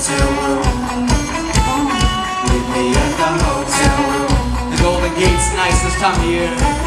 hotel room. Meet me at the hotel room. The Golden Gate's nicest time of year.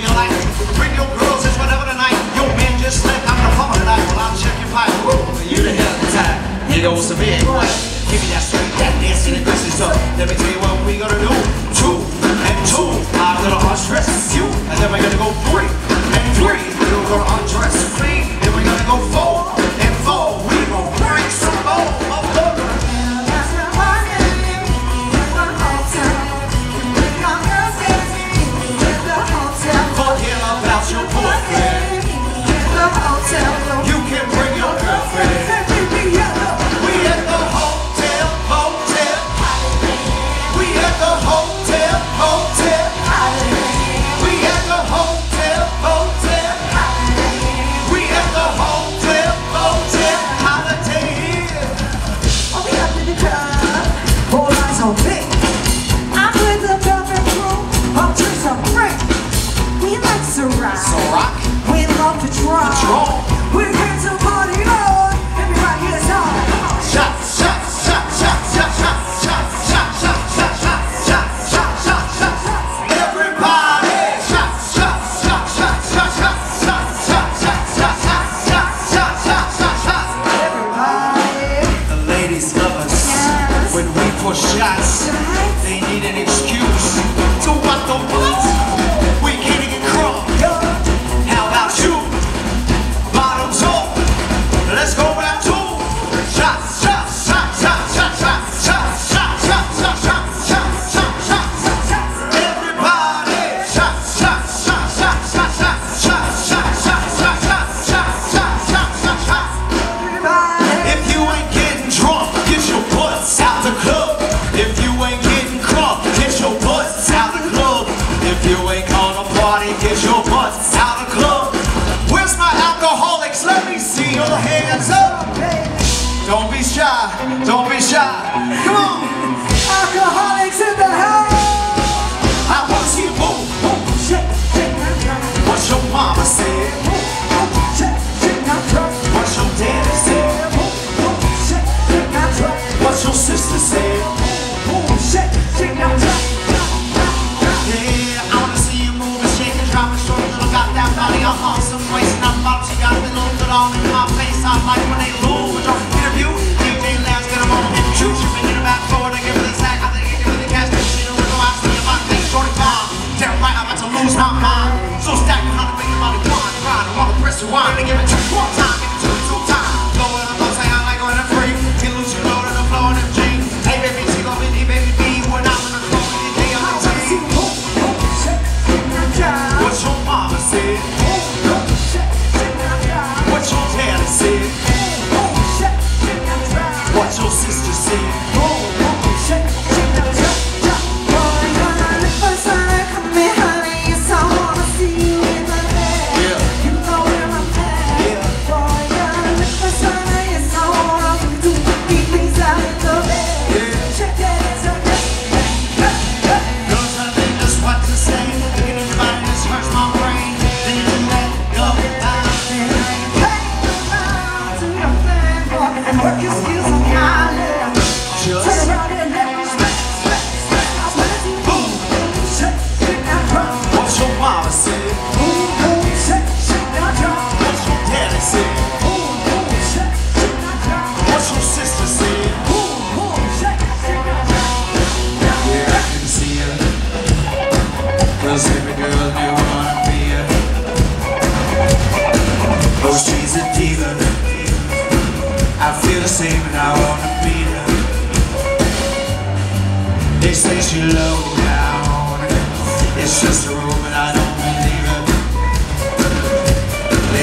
moving you like. Bring your girls, it's whatever tonight. Your man just I'm the plumber tonight. Well, I'm pipe. You the hell of time. Here goes the. Give me that straight, that dancing and aggressive stuff. Let me tell you what we gonna do. Two and two. I'm gonna you. And then we gonna go three and three. Undress me. Then we're gonna go four and four. We gonna break some more. the world. hands up. hiding Marcus.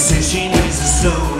Say she needs a slow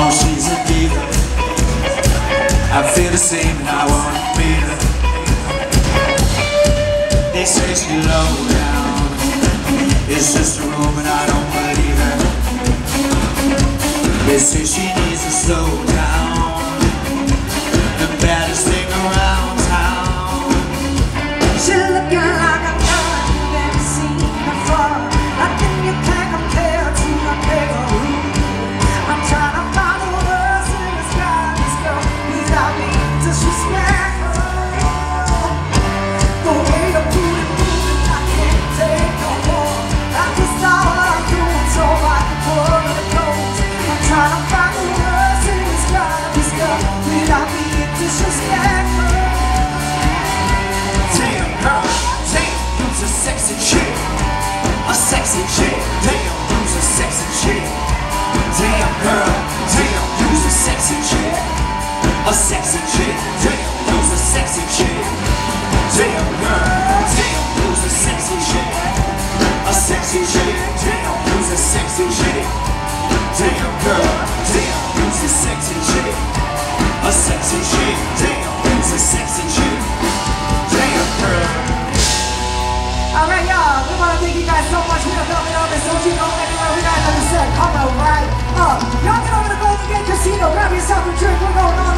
Oh, she's a diva. I feel the same and I wanna be her. They say she low down. It's just a rumor, and I don't believe it. They say she needs to slow down. Girl, damn, you's a sexy chick. A sexy chick, damn, you's a sexy chick. Damn girl, damn, you's a sexy chick. A sexy chick, damn, you's a sexy chick. Damn girl, damn, you's a sexy chick. A sexy chick, damn, you's a sexy chick. Damn girl. Alright, y'all, we want to thank you guys so much for coming over. So you know anywhere we got another set Y'all get over to Golden Gate Casino,